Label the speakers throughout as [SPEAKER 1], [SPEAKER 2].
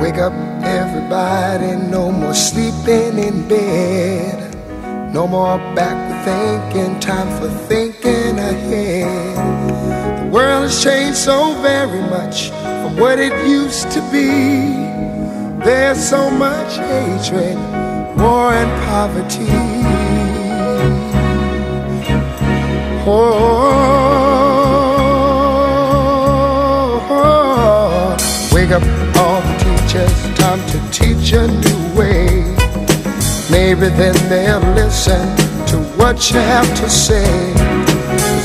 [SPEAKER 1] Wake up, everybody, no more sleeping in bed. No more backward thinking, time for thinking ahead. The world has changed so very much from what it used to be. There's so much hatred, war, and poverty. Oh, wake up all the teachers, time to teach a new way. Maybe then they'll listen to what you have to say.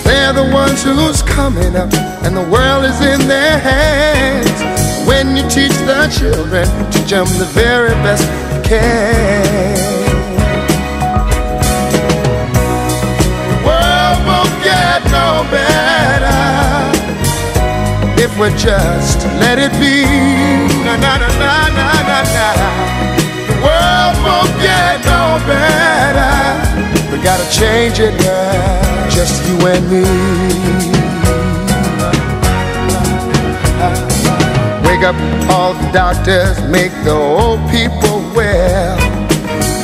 [SPEAKER 1] They're the ones who's coming up, and the world is in their hands. When you teach the children, teach them the very best you can. If we just let it be. Na na na na na na na. The world won't get no better. We gotta change it now, just you and me. Wake up all the doctors, make the old people well.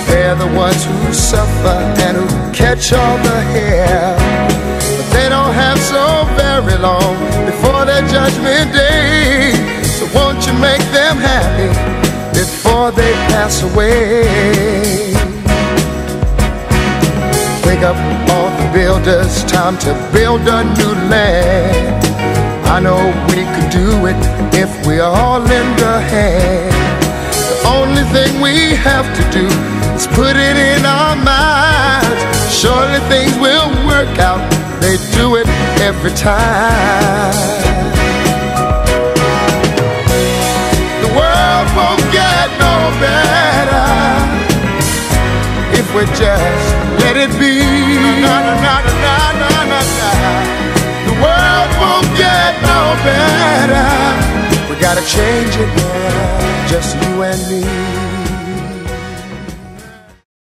[SPEAKER 1] They're the ones who suffer and who catch all the hair. But they don't have so judgment day. So won't you make them happy before they pass away? Wake up all the builders, time to build a new land. I know we could do it if we all lend a hand. The only thing we have to do is put it in our minds. Surely things will work out, they do it every time. We just let it be. Na, na, na. The world won't get no better. We gotta change it now, just you and me.